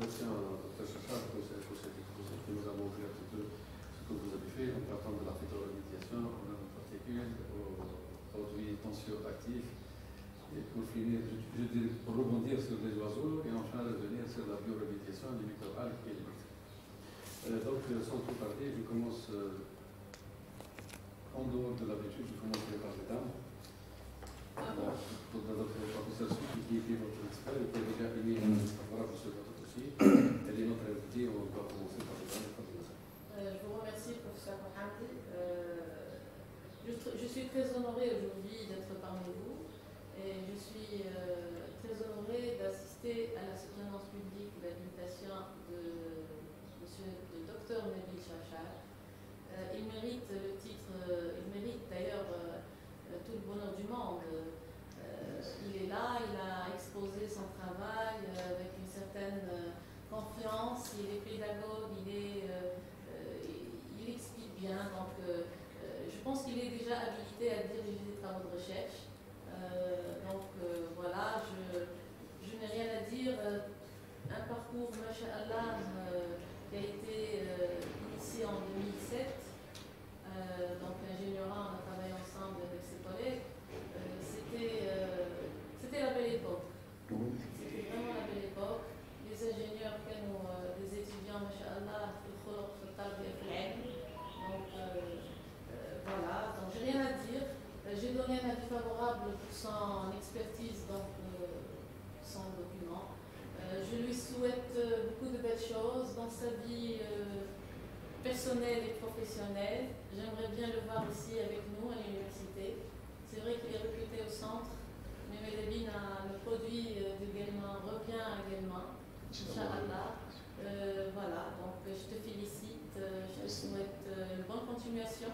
remercie Chachar pour cette exposition que nous avons vu un petit peu ce que vous avez fait, en partant de la phytomédiation, en particulier aux produits tensioactifs, et pour finir, je, je rebondir sur les oiseaux et enfin revenir sur la bioremédiation du microalgue et euh, donc, sans tout parler, je commence euh, en dehors de l'habitude, je commencerai par les dames. Pour professeur qui était votre expert, a déjà votre dossier, elle est notre invitée, on va commencer par les dames. Euh, je vous remercie, professeur Mohamed. Euh, je, je, suis très honorée aujourd'hui d'être parmi vous et je suis euh, très honorée d'assister à la soutenance publique de l'habilitation de monsieur le docteur Nabil Chachar. Euh, il mérite le titre, il mérite d'ailleurs tout le bonheur du monde. il est là, il a exposé son travail avec une certaine confiance, il est pédagogue, il est il explique Donc, euh, je pense qu'il est déjà habilité à diriger des travaux de recherche. Euh, donc, euh, voilà, je, je n'ai rien à dire. un parcours, machallah, qui a été initié en 2007. donc, l'ingénieur, on a travaillé ensemble avec ses collègues. C'était c'était la belle époque. C'était vraiment la belle époque. Les ingénieurs, nous, des étudiants, machallah, donc euh, euh, voilà, donc j'ai rien à dire. Euh, j'ai donné un avis favorable pour son expertise, donc son document. je lui souhaite beaucoup de belles choses dans sa vie personnelle et professionnelle. J'aimerais bien le voir aussi avec nous à l'université. C'est vrai qu'il est recruté au centre, mais Medellin, le produit également revient également. Inch'Allah. Euh, voilà, donc je te félicite, je te souhaite une bonne continuation.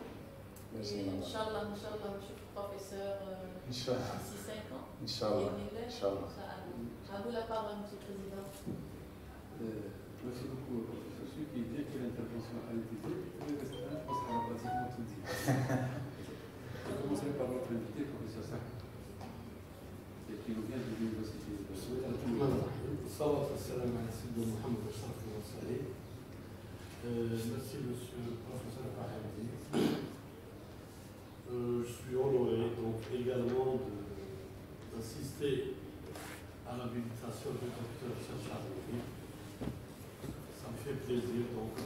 Merci. Inch'Allah, Inch'Allah, professeur euh, 5 ans. Inch'Allah. À vous la parole, hein, Monsieur le Président. Euh, merci beaucoup, professeur. Qui dit que l'intervention a été je pense je commencerai par votre invité, professeur Sark, qui nous vient de l'université de Salat al-Salam Mohamed Merci, monsieur le professeur euh, je suis honoré donc également d'assister à l'habilitation du docteur Chacha Ça me fait plaisir donc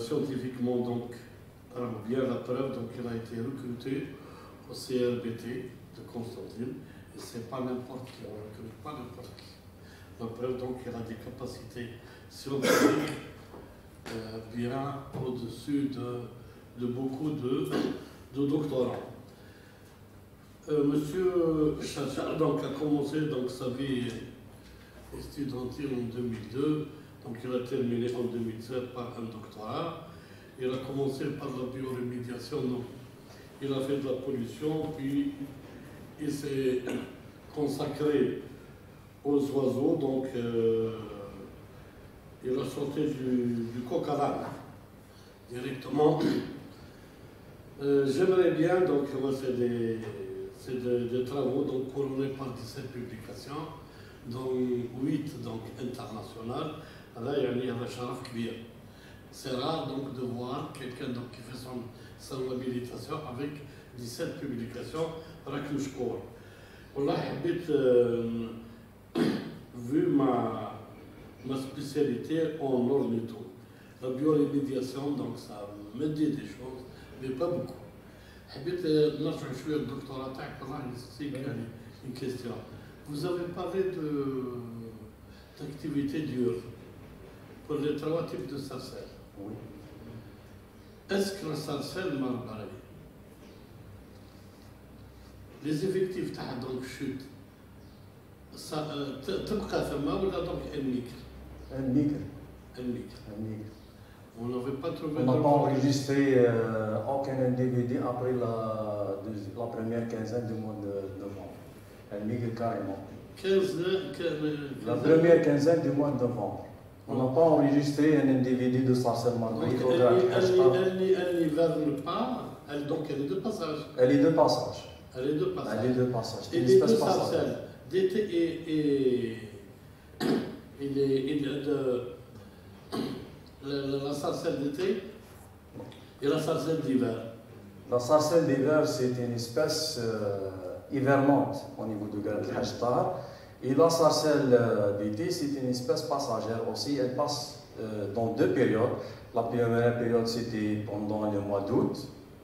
scientifiquement donc bien la preuve donc il a été recruté au CRBT de Constantine et c'est pas n'importe qui on recrute pas n'importe qui la preuve donc il a des capacités scientifiques euh, bien au-dessus de, beaucoup de, de doctorants. Euh, Monsieur Chacha donc, a commencé donc, sa vie estudiantine en 2002, donc il a terminé en 2007 par un doctorat. Il a commencé par la bioremédiation, donc il a fait de la pollution, puis il s'est consacré aux oiseaux, donc euh, il a sorti du, du coq à directement. Euh, J'aimerais bien, donc, moi, c'est des, travaux donc, couronnés par 17 publications, dont 8 donc, internationales. Là, il y a un charaf kbir. C'est rare donc de voir quelqu'un donc, qui fait son, son habilitation avec 17 publications, راك مشكور. والله حبيت vu ma ma spécialité en ornitho. La biorémédiation, donc ça me dit des choses, mais pas beaucoup. حبيت نرجع شويه الدكتوراه تاعك والله نسيك يعني une question. Vous avez parlé d'activité dure pour les trois types de sarcelles. Oui. Est-ce que la sarcelle marbarée, les effectifs تاعها donc chute, ça تبقى ثم ولا donc elle migre النيكر Elle migre. النيكر On n'avait pas trouvé On n'a de- pas enregistré euh, aucun DVD après la, deuxi- la première quinzaine du mois de novembre. Elle migre carrément. 15, euh, que- La 15 première quinzaine du mois de novembre. On n'a pas enregistré un DVD de Sarcelle Donc, elle, n'y- pas, elle, donc elle est de passage. Elle est de passage. Elle est de passage. Elle est de passage. Et les deux sarcelles, et, la, sarcelle d'été et la sarcelle d'hiver. La sarcelle d'hiver, c'est une espèce euh, hivernante au niveau du Grand Hashtar. Et la sarcelle euh, d'été, c'est une espèce passagère aussi. Elle passe euh, dans deux périodes. La première période, c'était pendant le mois d'août,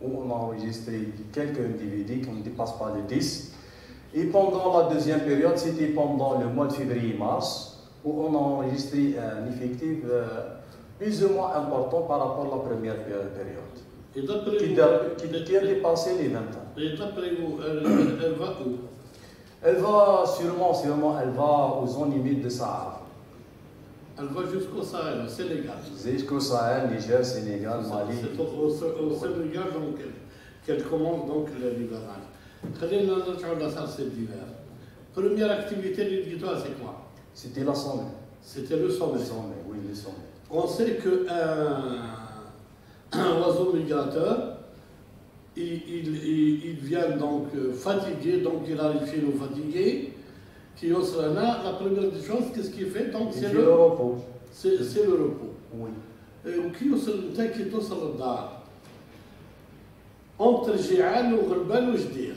où on a enregistré quelques DVD qui ne dépassent pas les 10. Et pendant la deuxième période, c'était pendant le mois de février-mars, où on a enregistré un effectif euh, plus ou moins important par rapport à la première péri- période Et d'après qui, vous, qui, qui a dépassé les 20 ans. et d'après vous, elle va où? Elle va sûrement, sûrement, elle va aux zones humides de Sahara. Elle va jusqu'au Sahel, au Sénégal. Jusqu'au Sahel, Niger, Sénégal, Mali. C'est au, au- au Sénégal donc, qu'elle commence donc l'hivernage. خلينا نرجع للسلسلة d'hiver. Première activité du guitare, c'est quoi C'était la sommet. C'était le sommet. Le sommet, oui, le sommet. On sait qu'un un oiseau migrateur, il, il- il- il vient donc euh, fatigué, donc il arrive chez nous fatigué, qui sera là, la première des choses, qu'est-ce qu'il fait Donc Il c'est fait le, le repos. c'est c'est le repos. Oui. وكي يوصل انت كي توصل للدار اونتر جيعان وغلبان وجدير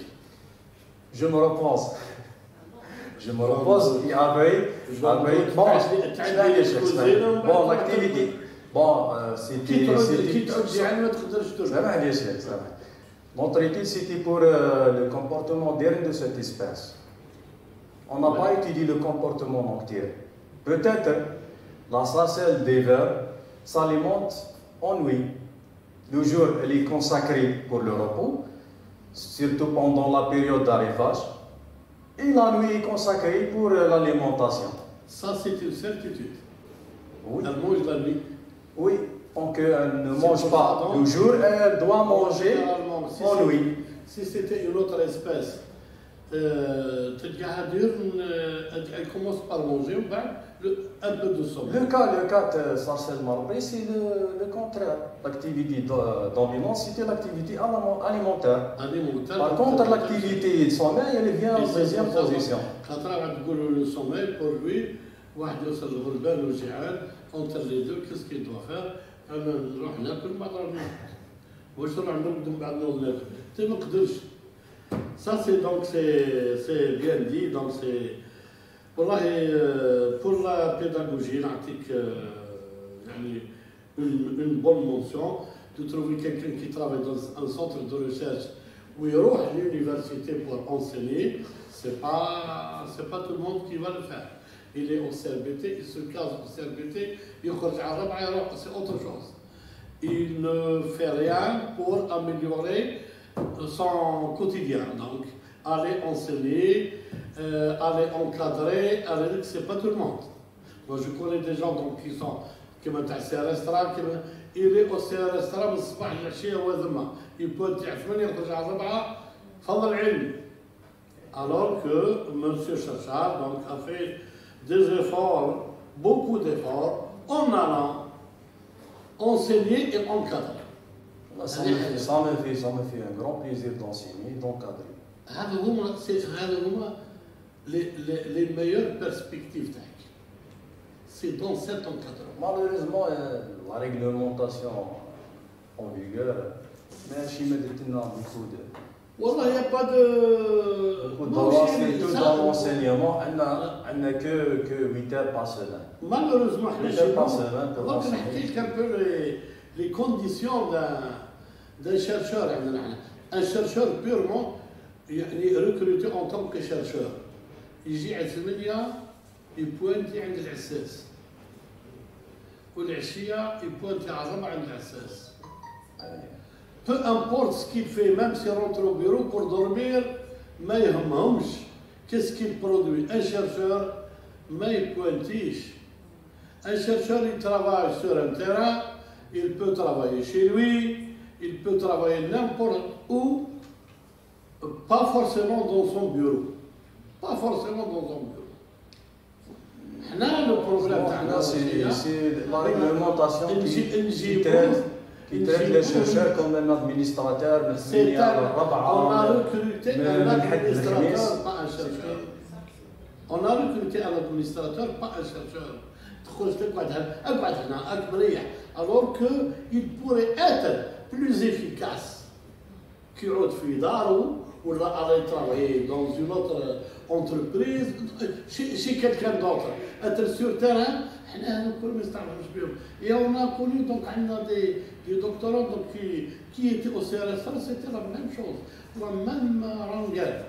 Je me repose. Je me repose et avec, Je avec me bon, repose. je vais aller chercher ça. bon, l'activité. Bon, euh, كي c'était. تعود c'était- كي تعود جيعان ما تقدرش Ça ترجع va aller chercher, notre étude, c'était pour euh, le comportement dernier de cette espèce. On n'a pas étudié le comportement nocturne. Peut-être la sarcelle d'hiver s'alimente en nuit. Le jour, elle est consacrée pour le repos, surtout pendant la période d'arrivage. Et la nuit est consacrée pour euh, l'alimentation. Ça, c'est une certitude. Oui. Elle mange la nuit. Oui, donc elle ne mange pas le jour, elle doit manger si en nuit. Si c'était une autre espèce, euh, euh elle commence par manger, un peu de sommeil. Le cas, le cas de Sarcel Marbré, c'est le, le, contraire. L'activité dominante, c'était l'activité alimentaire. alimentaire. Par contre, l'activité de sommeil, elle vient en deuxième position. Quand on le sommeil, pour lui, entre les deux, qu'est-ce qu'il doit faire? انا نروح ناكل بعد نروح ناكل واش نروح نرقد من بعد نوض ناكل انت ما نقدرش ça c'est donc c'est c'est bien dit donc c'est والله euh, pour la pédagogie نعطيك euh, يعني une, une bonne mention de trouver quelqu'un qui travaille dans un centre de recherche où il يروح à l'université pour enseigner c'est pas c'est pas tout le monde qui va le faire il est au CRBT, il se casse au CRBT, il c'est autre chose. Il ne fait rien pour améliorer son quotidien. Donc, aller enseigner, euh, aller encadrer, aller, c'est pas tout le monde. Moi, je connais des gens donc, qui sont qui m'ont CRSRA, qui il est au CRSRA, mais c'est pas chercher Il peut dire, il hein. faut Alors que M. Chachar donc, a fait des efforts, beaucoup d'efforts, en allant enseigner et encadrer. Ça me, fait, ça, me fait, ça me fait un grand plaisir d'enseigner, d'encadrer. هذا هما c'est- هذا هما les, les, les meilleures perspectives تاعك. C'est dans cet encadrement. Malheureusement, euh, la réglementation en vigueur, mais chez Medina, beaucoup de, والله il n'y a pas de. beaucoup de Non, droits, chez- surtout ça- dans l'enseignement, on n'a que, que 8 heures par semaine. Malheureusement, 8 chez heures par nous, semaine pour Donc, enseigner. نحكي لك un peu les, les conditions d'un d'un chercheur عندنا احنا. Un chercheur purement يعني recruté en tant que chercheur. يجي على 8 يبوانتي عند العساس. والعشية يبوانتي على 4 عند العساس. Peu importe ce qu'il fait, même s'il rentre au bureau pour dormir, ما يهمهمش qu'est-ce qu'il produit. Un chercheur ما يبوانتيش. Un chercheur, il travaille sur un terrain, il peut travailler chez lui, il peut travailler n'importe où, pas forcément dans son bureau. Pas forcément dans son bureau. le problème c'est la réglementation qui, qui traite, qui traite les chercheurs comme un administrateur, on a recruté un administrateur, pas un chercheur. On a recruté un administrateur, pas un chercheur. alors qu'il pourrait être plus efficace qu'Oud Fidaro ou aller travailler dans une autre entreprise, chez, chez quelqu'un d'autre. Être sur terrain, et on a connu donc des, des doctorants donc, qui, qui étaient au CRSA, c'était la même chose, la même rengaine.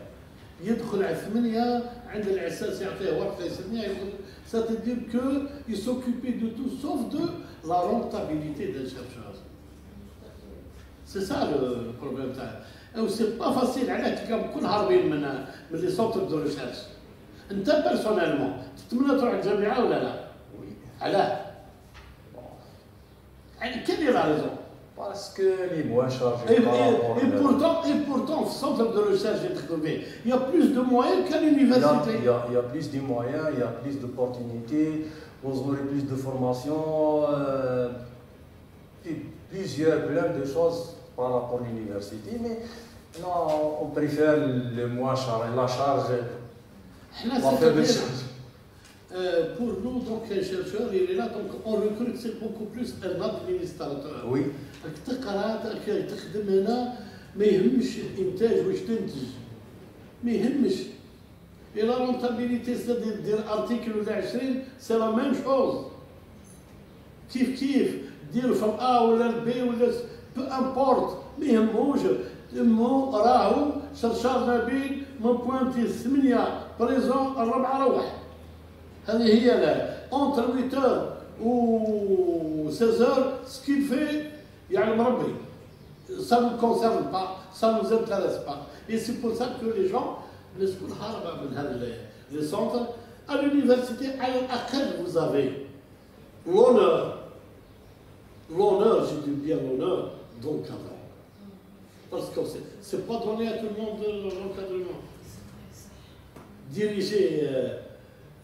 يدخل على ثمانية عند العساس يعطيه ورقة يسميها يقول c'est-à-dire qu'il s'occupait de tout sauf de la rentabilité des chercheurs. C'est ça le problème. أو سي با فاسيل علاه تلقى بكل هاربين من من لي سونتر دو ريسيرش أنت بيرسونيلمون تتمنى تروح الجامعة ولا لا؟ علاه؟ يعني كاين لي لا ريزون باسكو لي موان شارجي اي بورتون اي بورتون في سونتر دو ريسيرش اللي تخدم فيه يا بلوس دو موان كان كالونيفرسيتي يا يا بلوس دي موان يا بلوس دوبورتينيتي وزوري بلوس دو فورماسيون بليزيور بلان دو شوز euh, par rapport à l'université. Mais non, on préfère le moins chargé, la charge, la faible charge. Euh, pour nous, donc, les chercheurs, il est là, donc on recrute, beaucoup plus un administrateur. Oui. تقرا تخدم هنا ما يهمش الانتاج واش تنتج ما يهمش اي لا رونتابيليتي دير دير ارتيكل ولا 20 سي لا ميم شوز كيف كيف دير في الأ ولا البي ولا بو امبورت ما يهموش يهمو راهو شرشار نبيل من بوانتي الثمانية بريزون الربعة روح هذه هي لا اونتر 8 و 16 سكيل في يعني مربي ça ne concerne pas, ça ne nous intéresse pas. Et c'est pour ça que les gens, les les centres, à l'université, à laquelle vous avez l'honneur, l'honneur, je dis bien l'honneur, d'encadrement. Parce que ce n'est pas donné à tout le monde l'encadrement. Diriger euh,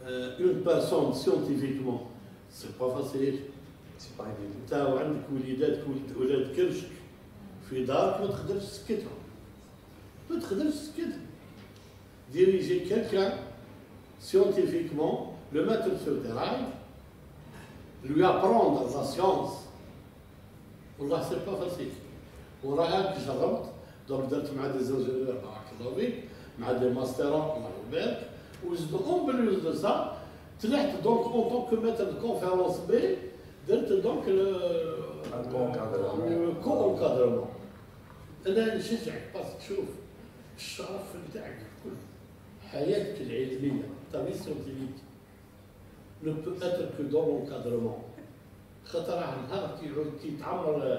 euh, une personne scientifiquement, c'est pas facile. انت وعندك وليدات ولاد كرشك في دارك ما تقدرش تسكتهم ما تقدرش تسكتهم ديريجي كيلكان scientifiquement le mettre sur le terrain lui apprendre la science والله سي با فاسيل وراك جربت دونك درت مع دي زانجينيور بارك الله فيك مع دي ماسترات الله يبارك وزدو أون بلوز دو سا. طلعت دونك أون طونك ميتر كونفيرونس بي درت دونك الكو انكادرمون أنا نشجعك باسكو شوف الشرف نتاعك كل حياتك العلمية ta vie scientifique ne peut être que dans l'encadrement خاطر راه نهار كيعود كيتعمر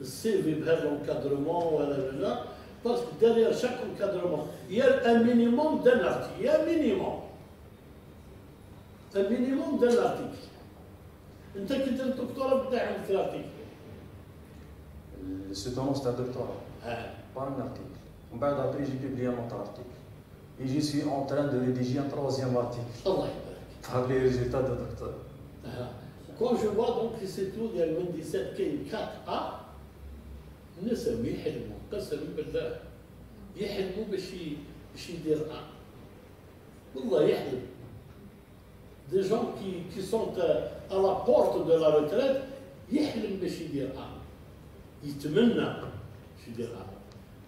السيفي بهذا الانكادرومون ولا لا باسكو داير شاك انكادرومون يا المينيموم دان ارتيكل يا مينيموم المينيموم دان ارتيكل انت كي دير الدكتوراه بتاعك في الارتيكل سيتونس تاع الدكتوراه با ان ارتيكل ومن بعد ابري جي بيبليا مونت ارتيكل et je suis en train de rédiger un troisième article. Oh, ouais. Par les résultats de docteur. Uh -huh. Quand je vois donc que c'est tout ديال من 17 كاين 4 A نساو يحلموا قسما بالله يحلموا باش باش يدير A. والله يحلم gens qui, qui sont euh, à la porte de la retraite يحلم باش يدير ا يتمنى باش يدير ا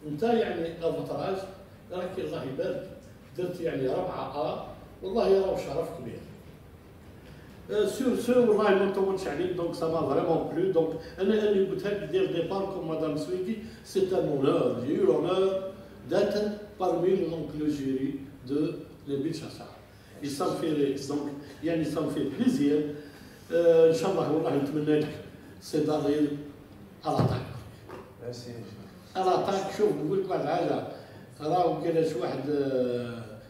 انت يعني افوتراج راك الله يبارك درت يعني ربعه ا والله راه شرف كبير سور سو والله ما نطولش عليك دونك سا ما فريمون بلو دونك انا اللي قلت لك دير ديبار كوم مدام سويدي سي ان اونور جي يو لونور d'être parmi donc, le jury de les Chassar. Et ça me fait, donc, يعني ça me fait plaisir. Euh, ان شاء الله والله نتمنى لك سي داريل على طاق. على طاق شوف نقول لك واحد الحاجه راهو كاين شي واحد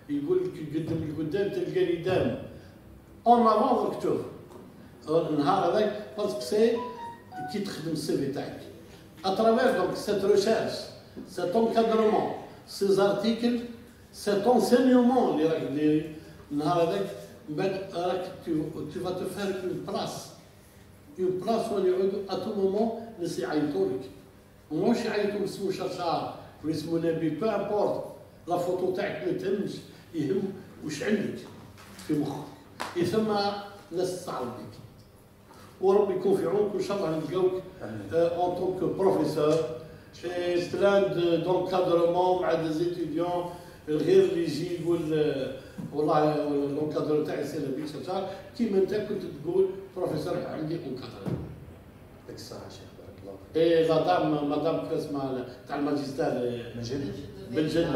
يقول لك يقدم القدام تلقى لي دام اون افون دوك تشوف النهار هذاك باسكو سي كي تخدم السي في تاعك اترافير دونك سيت ريشيرش سيت انكادرمون سي زارتيكل سيت انسينيومون اللي راك ديري النهار هذاك من بعد راك tu vas te faire une place une place وين يعودوا ا تو مومون ناس يعيطوا لك وماش يعيطوا باسمو شرشار ولا اسمو نبي بو امبورت لا فوتو تاعك ما تهمش يهم واش عندك في مخك يسمى نستعرض بك وربي يكون في عونك وان شاء الله نلقاوك اون توك بروفيسور في بلان دونكادرمون مع دي زيتيديون غير اللي يجي يقول والله لونكادر تاعي سي لابيك شجار كيما انت كنت تقول بروفيسور عندي اونكادر الصحة الساعة شيخ بارك الله فيك اي لا دام مدام كيف اسمها تاع الماجستير من جد من جد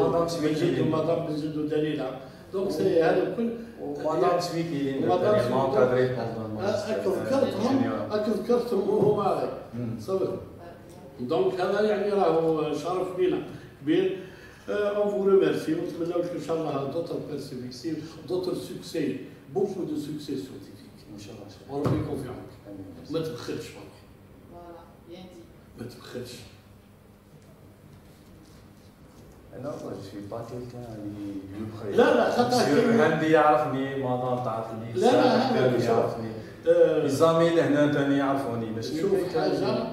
من جد ومدام بن جد ودليله دونك سي هذا كل ومدام سويكي اللي ما ذكرتهم ذكرتهم وهما صبر دونك هذا يعني راه شرف لينا كبير اون فو ريميرسي ان شاء الله دوتر بيرسبكتيف دوتر سوكسي بوكو دو سوكسي سوتيفيك ان شاء الله وربي يكون في ما تبخلش فوالا ما تبخلش أنا والله جو سوي با كيلكان اللي يبخل لا، لا، خاطر هندي يعرفني مدام تعرفني لا، لا،. يعرفني الزاميل هنا ثاني يعرفوني باش شوف حاجة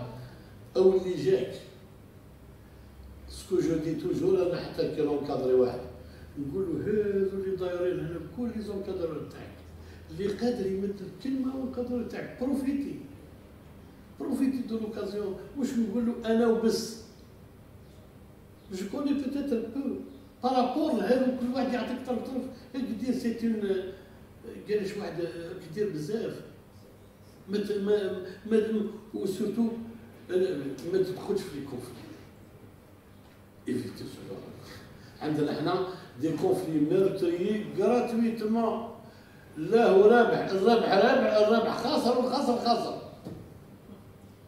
أو اللي جاك سكو جو دي توجور أنا حتى كي لونكادري واحد نقول له هذو اللي دايرين هنا كل لي زونكادرور تاعك اللي قادر يمد الكلمة لونكادرور تاعك بروفيتي بروفيتي دو لوكازيون واش نقول له أنا وبس جو كوني بوتيتر بو بارابور لهذا كل واحد يعطيك طرف طرف هيك دير سيت اون قالش واحد هيك دير بزاف ما ما ما وسورتو ما تدخلش في الكونفلي ايفيتي عندنا هنا دي كونفلي ميرتري غراتويتمون لا هو رابح الرابح رابح الرابح خاسر والخاسر خاسر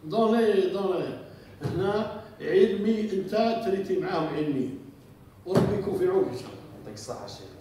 دون لي دون لي هنا علمي انت تريتي معاهم علمي. وربي يكون في عونك يعطيك الصحة شيخ.